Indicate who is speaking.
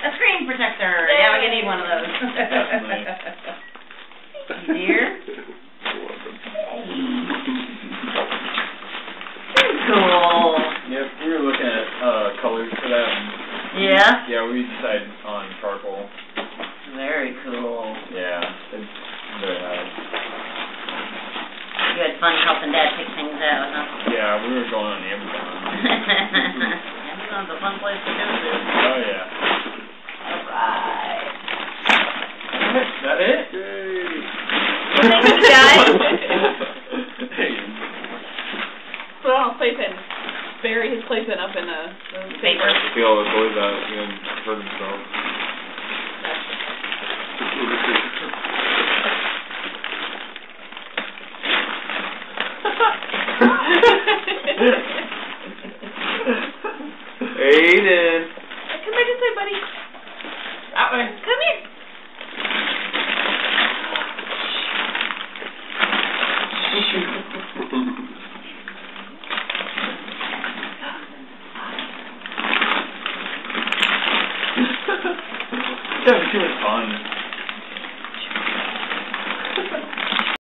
Speaker 1: A screen protector. Now we're gonna need one of those. Dear. Cool.
Speaker 2: Yep, we were looking at uh colors for that.
Speaker 1: Yeah.
Speaker 2: yeah, we decided on charcoal.
Speaker 1: Very cool.
Speaker 2: Yeah, it's very nice.
Speaker 1: You had fun helping Dad pick things out, huh?
Speaker 2: Yeah, we were going on Amazon.
Speaker 1: Fun place to go to.
Speaker 2: Oh yeah.
Speaker 1: Alright.
Speaker 2: Is that it?
Speaker 3: Yay.
Speaker 1: Thanks, guys.
Speaker 2: hey.
Speaker 4: Put on a playpen. Bury his playpen up in a
Speaker 1: Paper.
Speaker 3: See all the boys out again hurt themselves. Aiden.
Speaker 4: Come here this way, buddy.
Speaker 2: That way.
Speaker 4: Come here.
Speaker 2: That was too fun.